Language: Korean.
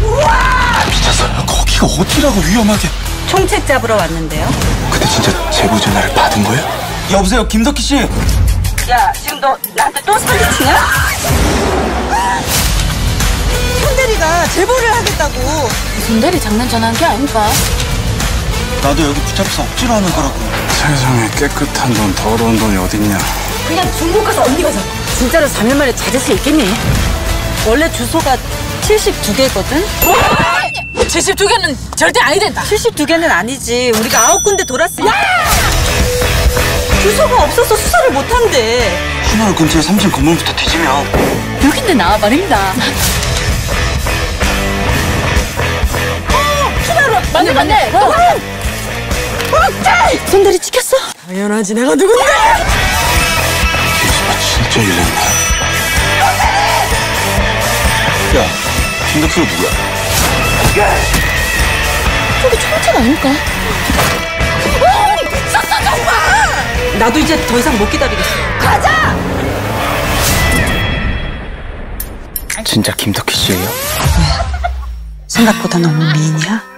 미쳤어. 거기가 어디라고 위험하게. 총책 잡으러 왔는데요. 근데 진짜 제보 전화를 받은 거예요? 여보세요, 김덕희 씨. 야, 지금 너 나한테 또 사기치냐? 손대리가 제보를 하겠다고. 손대리 장난 전화한 게 아닌가? 나도 여기 붙잡혀서 억지로 하는 거라고. 세상에 깨끗한 돈, 더러운 돈이 어딨냐. 그냥 중국 가서 언니가 잡아. 진짜로 3일 만에 찾을 수 있겠니? 원래 주소가 72개거든? 72개는 절대 아니 된다. 72개는 아니지. 우리가 아홉 군데 돌았으니. 주소가 없어서 수사를 못 한대. 하나로 근처에 삼층 건물부터 뒤지면 여긴데 나와 말입니다. 맞네 맞네. 손들이 찍혔어? 당연하지 내가 누군데? 기수가 진짜 일났네. 야, 김덕희가 누구야? 저기 총책 아닙니까? 나도 이제 더 이상 못 기다리겠어. 진짜 김덕희 씨예요? 생각보다 너무 미인이야?